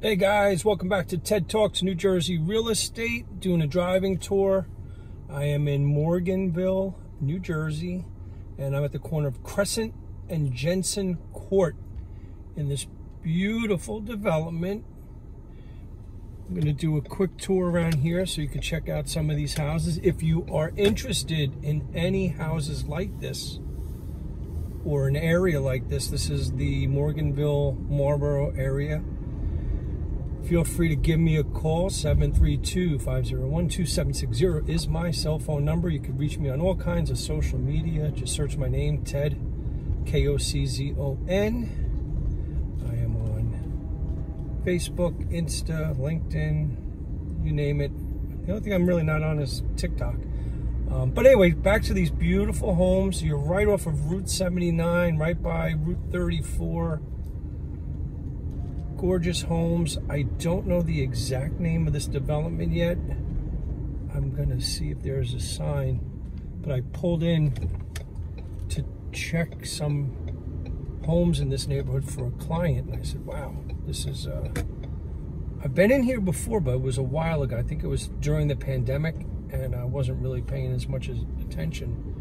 Hey guys, welcome back to TED Talks New Jersey Real Estate, doing a driving tour. I am in Morganville, New Jersey, and I'm at the corner of Crescent and Jensen Court in this beautiful development. I'm going to do a quick tour around here so you can check out some of these houses. If you are interested in any houses like this, or an area like this, this is the Morganville, Marlboro area Feel free to give me a call. 732-501-2760 is my cell phone number. You can reach me on all kinds of social media. Just search my name, Ted, K-O-C-Z-O-N. I am on Facebook, Insta, LinkedIn, you name it. The only thing I'm really not on is TikTok. Um, but anyway, back to these beautiful homes. You're right off of Route 79, right by Route 34 gorgeous homes. I don't know the exact name of this development yet. I'm going to see if there's a sign. But I pulled in to check some homes in this neighborhood for a client. And I said, wow, this is... Uh... I've been in here before, but it was a while ago. I think it was during the pandemic, and I wasn't really paying as much attention.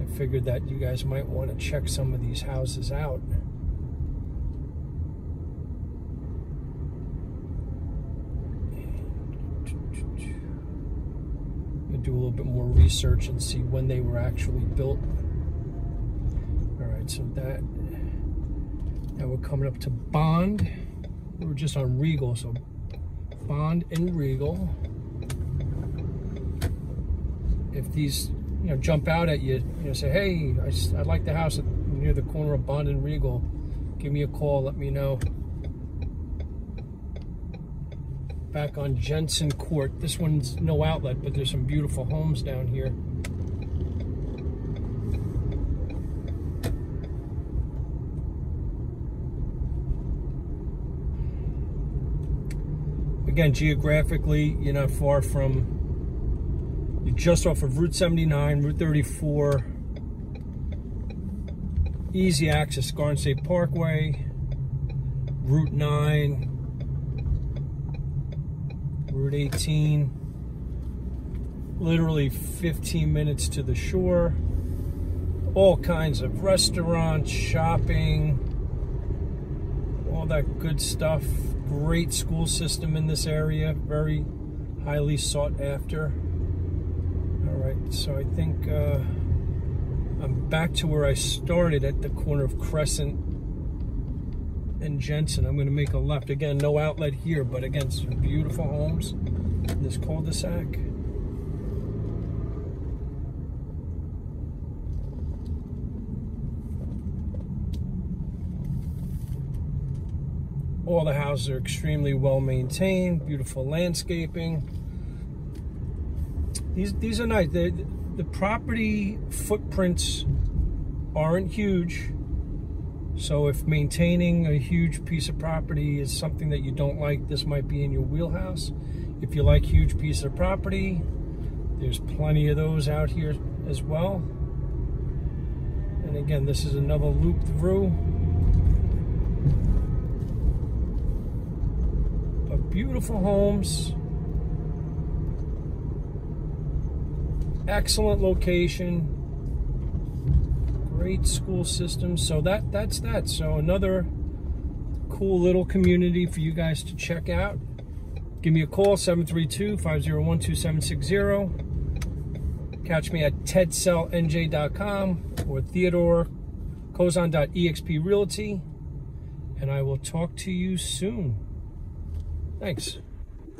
I figured that you guys might want to check some of these houses out. Do a little bit more research and see when they were actually built. All right, so that, now we're coming up to Bond. We were just on Regal, so Bond and Regal. If these, you know, jump out at you, you know, say, hey, I, I like the house near the corner of Bond and Regal. Give me a call, let me know. Back on Jensen Court. This one's no outlet, but there's some beautiful homes down here. Again, geographically, you're not far from, you're just off of Route 79, Route 34, easy access, Garden State Parkway, Route 9, Route 18, literally 15 minutes to the shore. All kinds of restaurants, shopping, all that good stuff. Great school system in this area, very highly sought after. All right, so I think uh, I'm back to where I started at the corner of Crescent and Jensen. I'm going to make a left. Again, no outlet here, but again, some beautiful homes in this cul-de-sac. All the houses are extremely well maintained, beautiful landscaping. These these are nice. The, the property footprints aren't huge so if maintaining a huge piece of property is something that you don't like, this might be in your wheelhouse. If you like huge piece of property, there's plenty of those out here as well. And again, this is another loop through. But beautiful homes. Excellent location great school system. So that that's that. So another cool little community for you guys to check out. Give me a call, 732-501-2760. Catch me at tedsellnj.com or Theodore Koczon.exp Realty. And I will talk to you soon. Thanks.